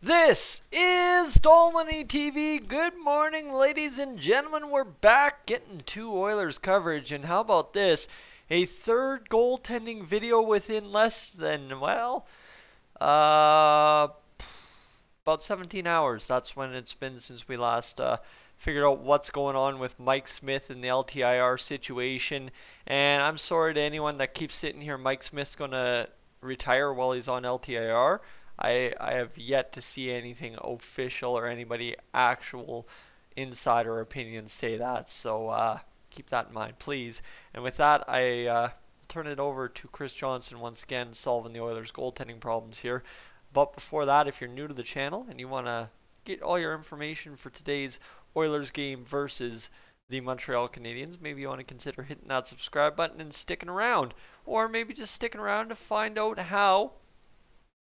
This is Dolynny TV. Good morning, ladies and gentlemen. We're back getting two Oilers coverage. And how about this? A third goaltending video within less than, well, uh, about 17 hours. That's when it's been since we last uh, figured out what's going on with Mike Smith and the LTIR situation. And I'm sorry to anyone that keeps sitting here. Mike Smith's going to retire while he's on LTIR. I I have yet to see anything official or anybody actual insider opinion say that. So uh, keep that in mind, please. And with that, I uh, turn it over to Chris Johnson once again, solving the Oilers' goaltending problems here. But before that, if you're new to the channel and you want to get all your information for today's Oilers game versus the Montreal Canadiens, maybe you want to consider hitting that subscribe button and sticking around. Or maybe just sticking around to find out how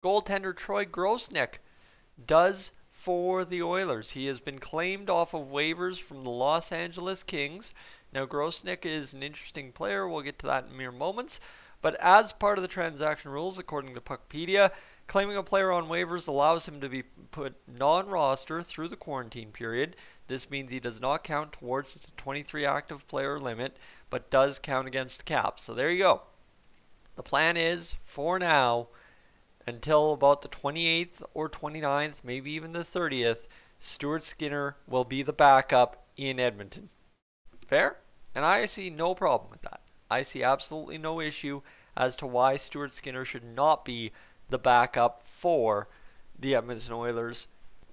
goaltender Troy Grosenick does for the Oilers. He has been claimed off of waivers from the Los Angeles Kings. Now, Grosenick is an interesting player. We'll get to that in mere moments. But as part of the transaction rules, according to Puckpedia, claiming a player on waivers allows him to be put non roster through the quarantine period. This means he does not count towards the 23 active player limit, but does count against the cap. So there you go. The plan is, for now, until about the 28th or 29th, maybe even the 30th, Stuart Skinner will be the backup in Edmonton. Fair? And I see no problem with that. I see absolutely no issue as to why Stuart Skinner should not be the backup for the Edmonton Oilers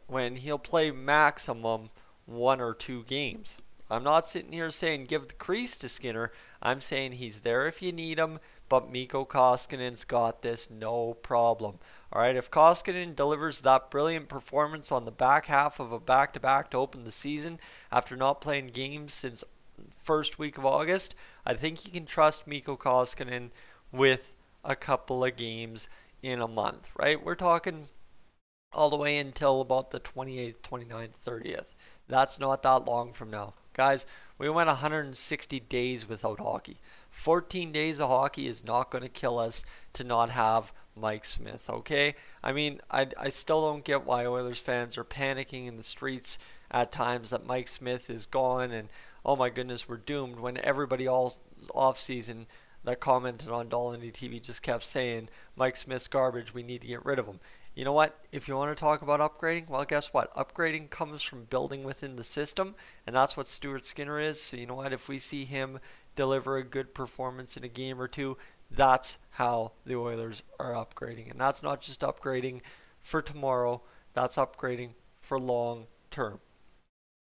when he'll play maximum one or two games. I'm not sitting here saying give the crease to Skinner. I'm saying he's there if you need him but Mikko Koskinen's got this no problem. All right, if Koskinen delivers that brilliant performance on the back half of a back-to-back to open the season after not playing games since first week of August, I think you can trust Mikko Koskinen with a couple of games in a month, right? We're talking all the way until about the 28th, 29th, 30th. That's not that long from now. Guys, we went 160 days without hockey. 14 days of hockey is not going to kill us to not have Mike Smith, okay? I mean, I, I still don't get why Oilers fans are panicking in the streets at times that Mike Smith is gone and oh my goodness, we're doomed when everybody all off season that commented on Dolynny TV just kept saying Mike Smith's garbage, we need to get rid of him. You know what? If you want to talk about upgrading, well, guess what? Upgrading comes from building within the system, and that's what Stuart Skinner is. So, you know what? If we see him deliver a good performance in a game or two, that's how the Oilers are upgrading. And that's not just upgrading for tomorrow, that's upgrading for long term.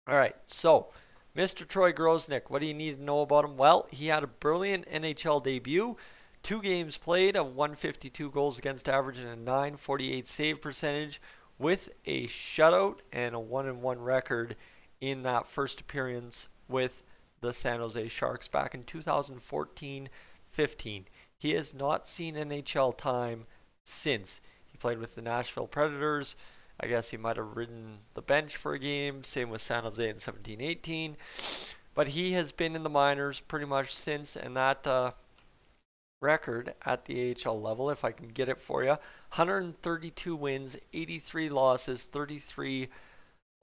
All right, so Mr. Troy Grosenick, what do you need to know about him? Well, he had a brilliant NHL debut. Two games played, a 152 goals against average and a 948 save percentage with a shutout and a 1 and 1 record in that first appearance with the San Jose Sharks back in 2014 15. He has not seen NHL time since. He played with the Nashville Predators. I guess he might have ridden the bench for a game. Same with San Jose in 17 18. But he has been in the minors pretty much since, and that uh, record at the AHL level, if I can get it for you 132 wins, 83 losses, 33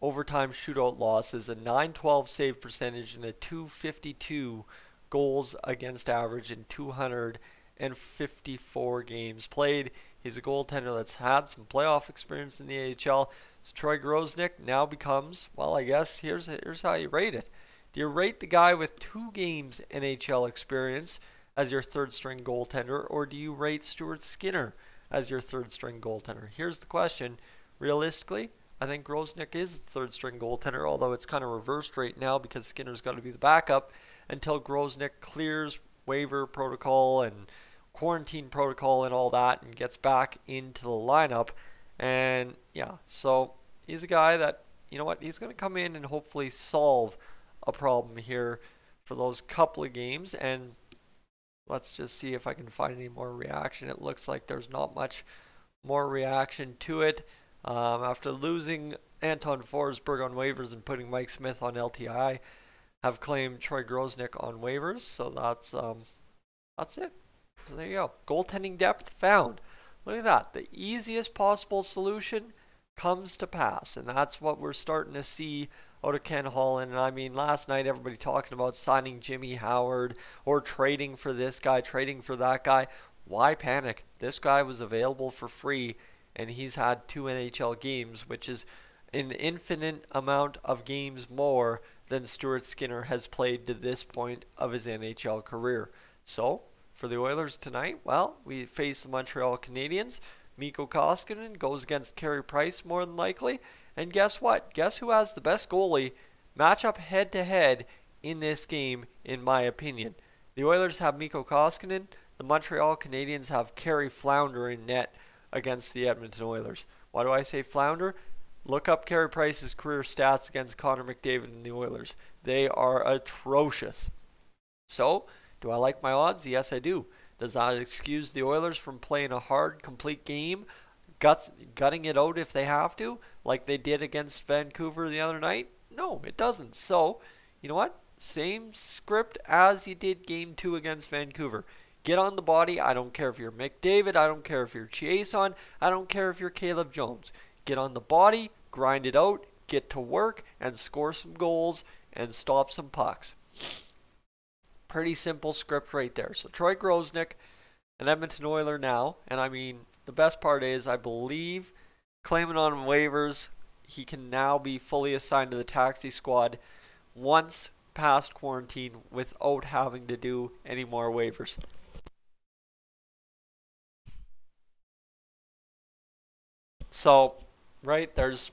overtime shootout losses, a 912 save percentage, and a 252 goals against average in 254 games played. He's a goaltender that's had some playoff experience in the AHL. So Troy Grosenick now becomes, well, I guess here's here's how you rate it. Do you rate the guy with two games NHL experience as your third string goaltender, or do you rate Stuart Skinner as your third string goaltender? Here's the question. Realistically, I think Grosenick is third string goaltender, although it's kind of reversed right now because Skinner's got to be the backup until Grosenick clears waiver protocol and quarantine protocol and all that and gets back into the lineup. And yeah, so he's a guy that, you know what, he's going to come in and hopefully solve a problem here for those couple of games. And let's just see if I can find any more reaction. It looks like there's not much more reaction to it. Um, after losing Anton Forsberg on waivers and putting Mike Smith on LTI, have claimed Troy Grosenick on waivers. So that's um, that's it. So there you go. Goaltending depth found. Look at that. The easiest possible solution comes to pass. And that's what we're starting to see Oh, out of Ken Holland. And I mean, last night everybody talking about signing Jimmy Howard or trading for this guy, trading for that guy. Why panic? This guy was available for free and he's had two NHL games, which is an infinite amount of games more than Stuart Skinner has played to this point of his NHL career. So, for the Oilers tonight, well, we face the Montreal Canadiens. Mikko Koskinen goes against Carey Price more than likely. And guess what? Guess who has the best goalie matchup head to head in this game, in my opinion? The Oilers have Mikko Koskinen. The Montreal Canadiens have Carey Flounder in net against the Edmonton Oilers. Why do I say Flounder? Look up Carey Price's career stats against Connor McDavid and the Oilers. They are atrocious. So, do I like my odds? Yes, I do. Does that excuse the Oilers from playing a hard, complete game, gut, gutting it out if they have to, like they did against Vancouver the other night? No, it doesn't. So, you know what? Same script as you did game two against Vancouver. Get on the body. I don't care if you're McDavid. I don't care if you're Chiasson. I don't care if you're Caleb Jones. Get on the body, grind it out, get to work, and score some goals and stop some pucks. Pretty simple script right there. So Troy Grosenick, an Edmonton Oiler now, and I mean the best part is I believe claiming on waivers, he can now be fully assigned to the taxi squad once past quarantine without having to do any more waivers. So, right, there's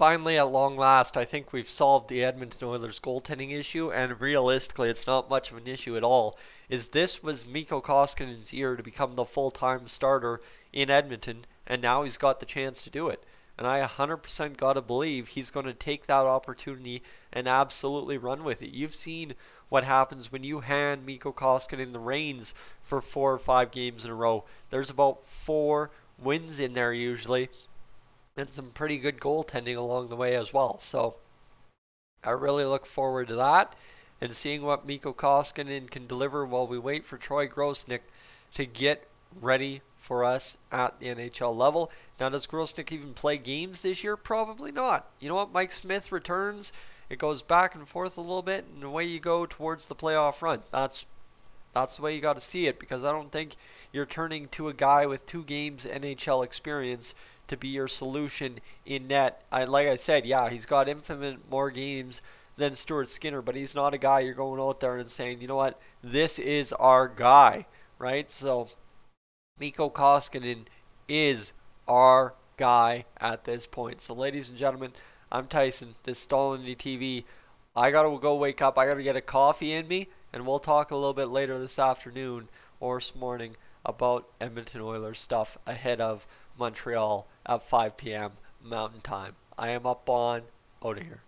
finally at long last, I think we've solved the Edmonton Oilers goaltending issue, and realistically, it's not much of an issue at all. Is this was Mikko Koskinen's year to become the full-time starter in Edmonton, and now he's got the chance to do it. And I 100% got to believe he's going to take that opportunity and absolutely run with it. You've seen what happens when you hand Mikko Koskinen the reins for four or five games in a row. There's about four wins in there usually, and some pretty good goaltending along the way as well. So I really look forward to that and seeing what Mikko Koskinen can deliver while we wait for Troy Grosenick to get ready for us at the NHL level. Now, does Grosenick even play games this year? Probably not. You know what? Mike Smith returns. It goes back and forth a little bit, and away you go towards the playoff run. That's that's the way you got to see it because I don't think you're turning to a guy with two games NHL experience to be your solution in net. I, like I said, yeah, he's got infinite more games than Stuart Skinner, but he's not a guy you're going out there and saying, you know what, this is our guy, right? So Mikko Koskinen is our guy at this point. So, ladies and gentlemen, I'm Tyson. This is Dolynny TV. I gotta go wake up. I gotta get a coffee in me and we'll talk a little bit later this afternoon or this morning about Edmonton Oilers stuff ahead of Montreal at 5 p.m. Mountain Time. I am up on out of here.